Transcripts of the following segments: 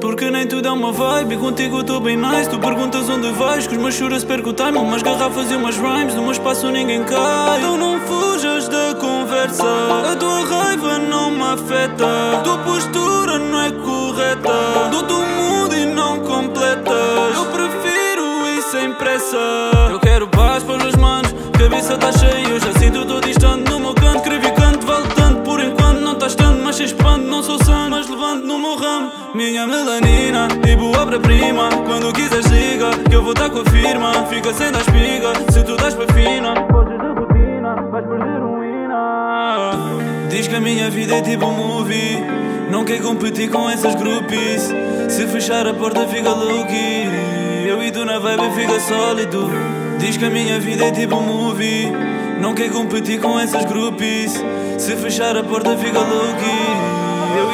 Porque nem tudo é uma vibe contigo tô bem nice. Tu perguntas onde vais Que os meus choras perco o time. Umas garrafas e umas rhymes No meu espaço ninguém cai. Então não fujas da conversa. A tua raiva não me afeta. Tua postura não é correta. Dou-te o mundo e não completas. Eu prefiro ir sem pressa melanina Tipo obra-prima Quando quiseres liga Que eu vou estar com a firma. Fica sem dar espiga Se tu das para fina. Foges de rotina Vais perder ina Diz que a minha vida é tipo um movie. Não quer competir com essas groupies. Se fechar a porta fica louqui Eu e tu na vibe fica sólido. Diz que a minha vida é tipo um movie. Não quer competir com essas groupies. Se fechar a porta fica louqui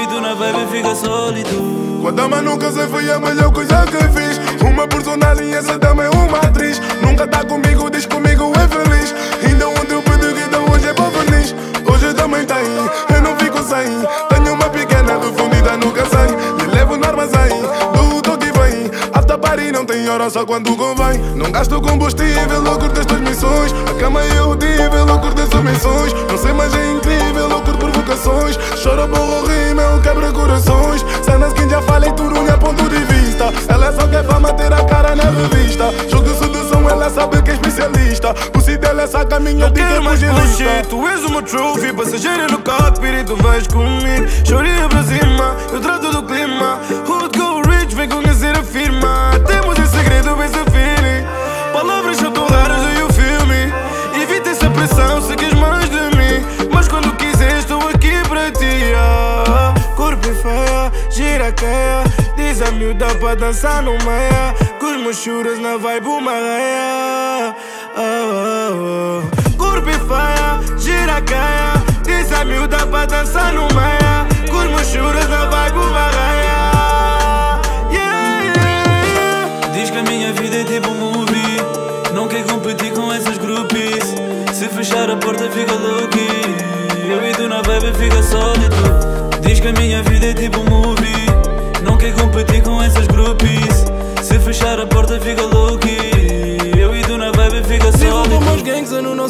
E tu na vibe fica sólido. Com a dama nunca se foi a melhor coisa que fiz. Uma personagem, essa dama é uma atriz. Nunca tá comigo, diz comigo é feliz. Ainda ontem eu pedi que então hoje é Venice Hoje também tem, eu não fico sem. Tenho uma pequena refundida no sai Lhe levo no armazém, do toque vem. After party não tem hora só quando convém. Não gasto combustível, curto estas missões. A cama é udível, eu curto as submissões Não sei, mas é incrível, eu curto provocações Chora, eu quebra corações. Cenas que já falei, turunha, ponto de vista. Ela só quer fama, ter a cara na revista. Jogo de sedução, ela sabe que é especialista. O si dela é caminha de quero mais bullshit. Tu és uma trophy, passageira no cockpit e tu vais comigo Choria pra cima, caia Diz a miúda pra dançar no meia Com os meus churas na vibe uma raia ah, ah, ah. Corpo e feia, gira caia. Diz a miúda pra dançar no meia Com os meus churas na vibe uma raia yeah, yeah, yeah. Diz que a minha vida é tipo um movie. Não quer competir com essas groupies. Se fechar a porta fica louqui Eu e tu na vibe fica sólido Diz que a minha vida é tipo um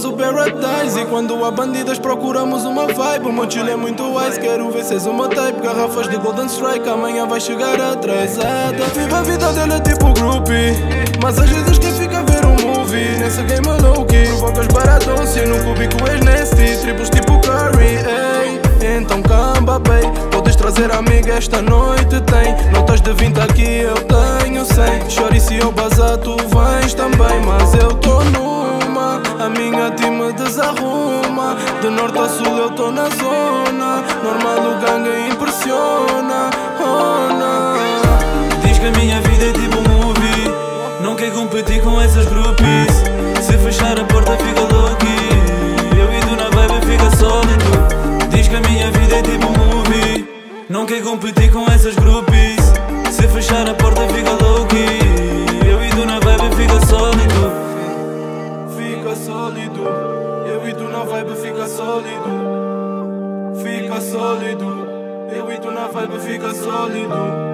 nosso paradise E quando há bandidas procuramos uma vibe. O meu é muito wise, quero ver se és uma type. Garrafas de Golden Strike, amanhã vai chegar atrasada Viva a vida dela tipo groupie. Mas às vezes quem fica a ver um movie? Nesse game é low-key. Provocas baratões, no cúbico és nasty. Triplos tipo Curry, ei. Então camba, babe Podes trazer amiga esta noite tem. Notas de 20 aqui eu tenho 100 Chore se eu bazar tu vens também De norte a sul eu tô na zona. Normal o gangue impressiona. Oh, não. Diz que a minha vida é tipo um movie. Não quer competir com essas groupies. Se fechar a porta fica louqui Eu tu na vibe fica sólido. Diz que a minha vida é tipo um movie. Não quer competir com essas groupies. Se fechar a porta fica louqui Eu tu na vibe fica sólido Fica sólido. Eu e tu na vibe fica sólido. Fica sólido. Eu e tu na vibe fica sólido